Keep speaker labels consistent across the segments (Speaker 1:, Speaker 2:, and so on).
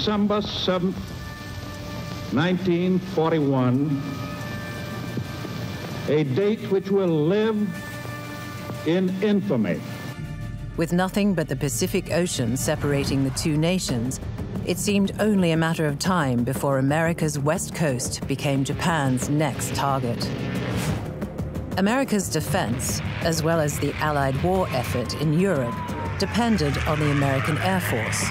Speaker 1: December 7th, 1941, a date which will live in infamy.
Speaker 2: With nothing but the Pacific Ocean separating the two nations, it seemed only a matter of time before America's west coast became Japan's next target. America's defense, as well as the Allied war effort in Europe, depended on the American Air Force.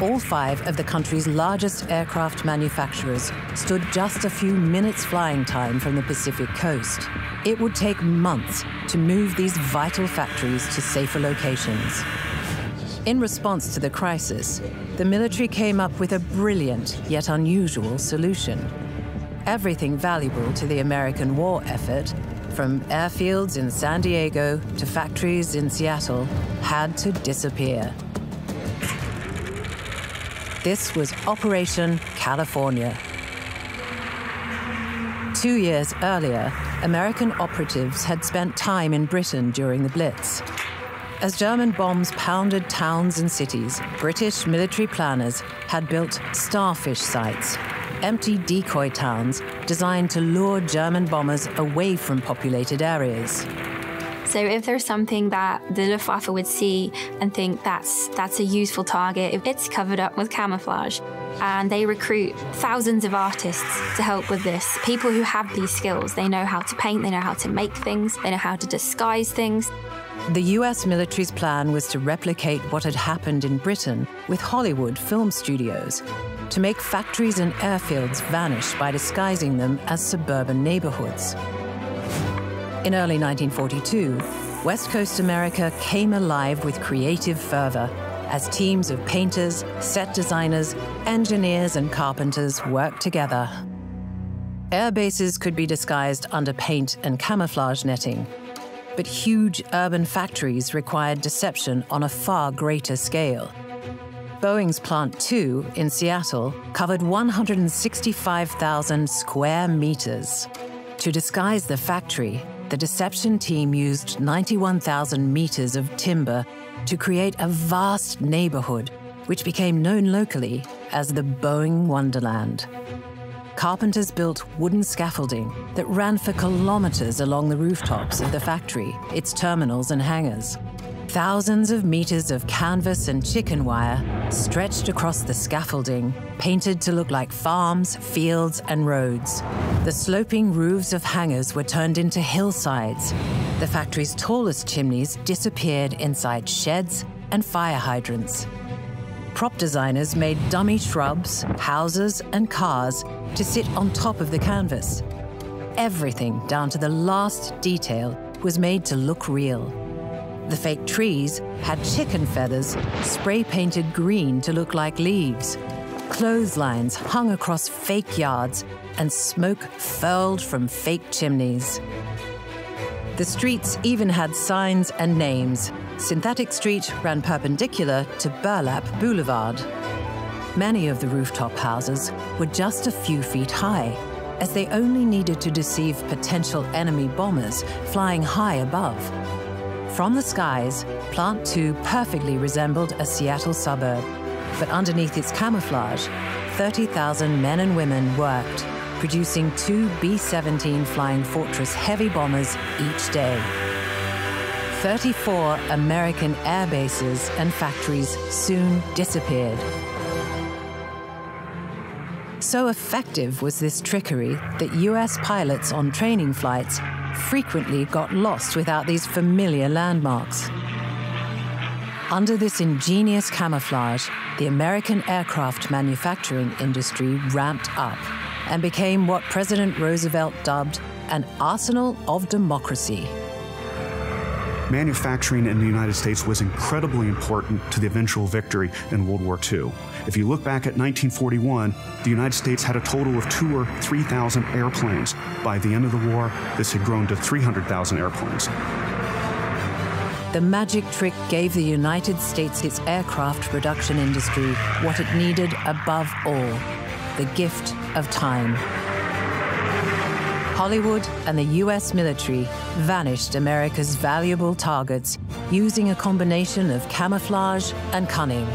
Speaker 2: All five of the country's largest aircraft manufacturers stood just a few minutes flying time from the Pacific coast. It would take months to move these vital factories to safer locations. In response to the crisis, the military came up with a brilliant yet unusual solution. Everything valuable to the American war effort, from airfields in San Diego to factories in Seattle, had to disappear. This was Operation California. Two years earlier, American operatives had spent time in Britain during the Blitz. As German bombs pounded towns and cities, British military planners had built starfish sites, empty decoy towns designed to lure German bombers away from populated areas.
Speaker 3: So if there's something that the Luftwaffe would see and think that's that's a useful target, it's covered up with camouflage. And they recruit thousands of artists to help with this. People who have these skills. They know how to paint, they know how to make things, they know how to disguise things.
Speaker 2: The US military's plan was to replicate what had happened in Britain with Hollywood film studios, to make factories and airfields vanish by disguising them as suburban neighborhoods. In early 1942, West Coast America came alive with creative fervor as teams of painters, set designers, engineers, and carpenters worked together. Air bases could be disguised under paint and camouflage netting, but huge urban factories required deception on a far greater scale. Boeing's Plant 2 in Seattle covered 165,000 square meters. To disguise the factory, the deception team used 91,000 meters of timber to create a vast neighborhood, which became known locally as the Boeing Wonderland. Carpenters built wooden scaffolding that ran for kilometers along the rooftops of the factory, its terminals and hangars. Thousands of meters of canvas and chicken wire stretched across the scaffolding, painted to look like farms, fields, and roads. The sloping roofs of hangars were turned into hillsides. The factory's tallest chimneys disappeared inside sheds and fire hydrants. Prop designers made dummy shrubs, houses, and cars to sit on top of the canvas. Everything, down to the last detail, was made to look real. The fake trees had chicken feathers spray painted green to look like leaves. Clotheslines hung across fake yards and smoke furled from fake chimneys. The streets even had signs and names. Synthetic Street ran perpendicular to Burlap Boulevard. Many of the rooftop houses were just a few feet high, as they only needed to deceive potential enemy bombers flying high above. From the skies, Plant 2 perfectly resembled a Seattle suburb, but underneath its camouflage, 30,000 men and women worked, producing two B 17 Flying Fortress heavy bombers each day. 34 American air bases and factories soon disappeared. So effective was this trickery that US pilots on training flights frequently got lost without these familiar landmarks. Under this ingenious camouflage, the American aircraft manufacturing industry ramped up and became what President Roosevelt dubbed an arsenal of democracy.
Speaker 4: Manufacturing in the United States was incredibly important to the eventual victory in World War II. If you look back at 1941, the United States had a total of two or 3,000 airplanes. By the end of the war, this had grown to 300,000 airplanes.
Speaker 2: The magic trick gave the United States its aircraft production industry what it needed above all the gift of time. Hollywood and the US military vanished America's valuable targets using a combination of camouflage and cunning.